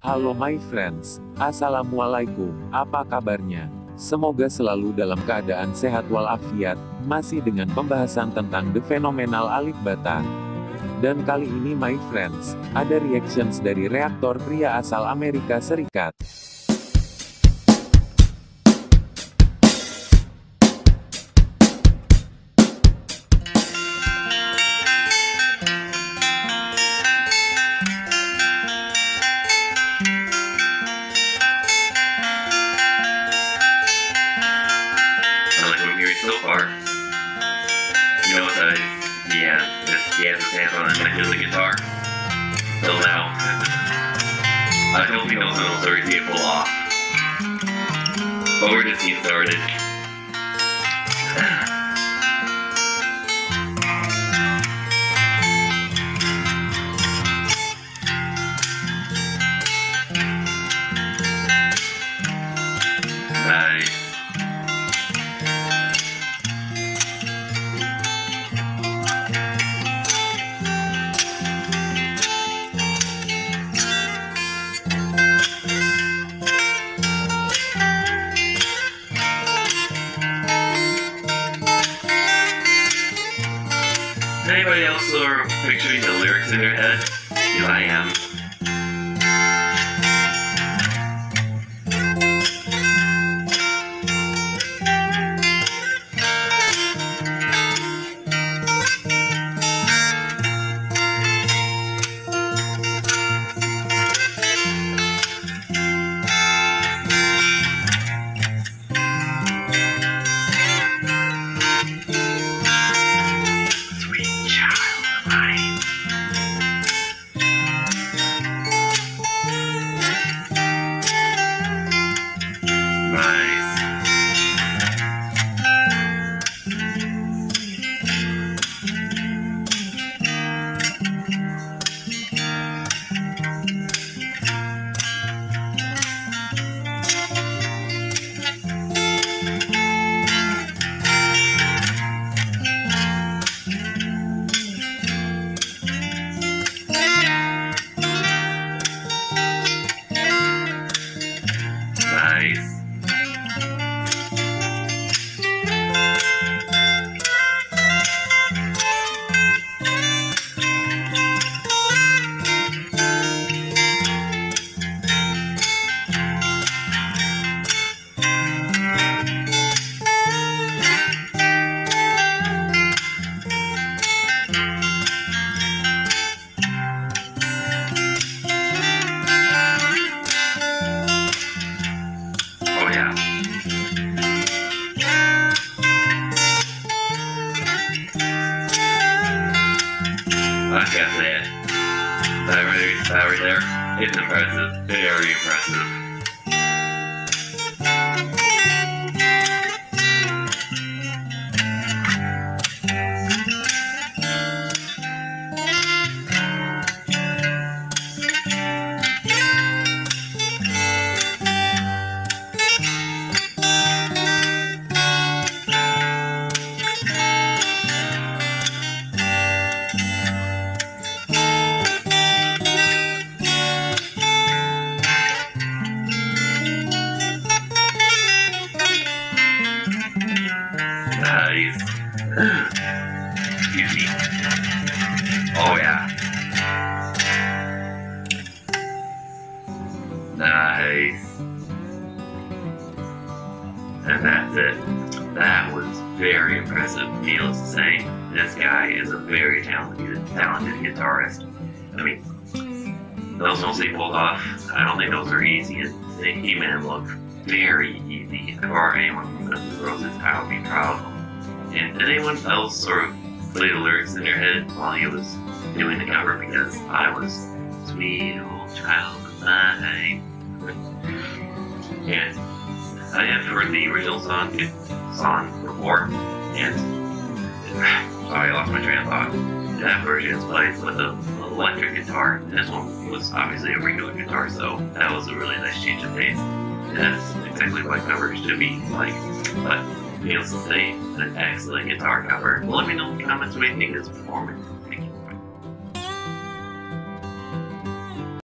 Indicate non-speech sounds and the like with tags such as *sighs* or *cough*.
Halo my friends, Assalamualaikum, apa kabarnya? Semoga selalu dalam keadaan sehat walafiat, masih dengan pembahasan tentang The Phenomenal Alif Bata. Dan kali ini my friends, ada reactions dari reaktor pria asal Amerika Serikat. You know what? Yeah, this yeah, the hands uh, on the neck of the guitar. Till now. I he knows when stories get pull off. But we're just getting started. *sighs* *sighs* Anybody else are picturing the lyrics in their head? Here I am. Sweet I got that. That right, that right there. It's impressive. Very impressive. Me. Oh yeah. Nice. And that's it. That was very impressive. Needless to say, this guy is a very talented, talented guitarist. I mean, those notes he pulled off, I don't think those are easy, and they made him look very easy. If or anyone from the Roses, I would be proud. And anyone else sort of play the lyrics in their head while he was doing the cover? Because I was sweet old child of mine. And I have heard the original song, song before, and sorry, I lost my train of thought. That version is played with an electric guitar. This one was obviously a regular guitar, so that was a really nice change of pace. That's exactly what covers should be like. But needless to say, an excellent guitar cover. Let me know in the comments what you think of this performance.